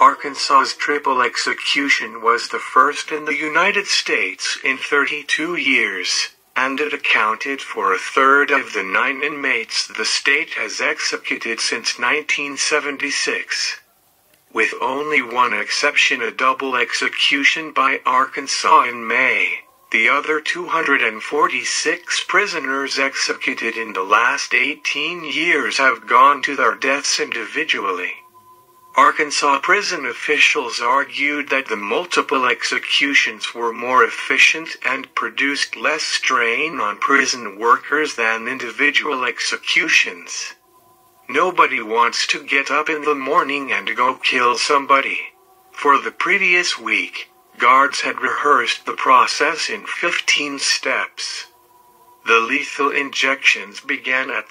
Arkansas's triple execution was the first in the United States in 32 years, and it accounted for a third of the nine inmates the state has executed since 1976. With only one exception a double execution by Arkansas in May, the other 246 prisoners executed in the last 18 years have gone to their deaths individually. Arkansas prison officials argued that the multiple executions were more efficient and produced less strain on prison workers than individual executions. Nobody wants to get up in the morning and go kill somebody. For the previous week, guards had rehearsed the process in 15 steps. The lethal injections began at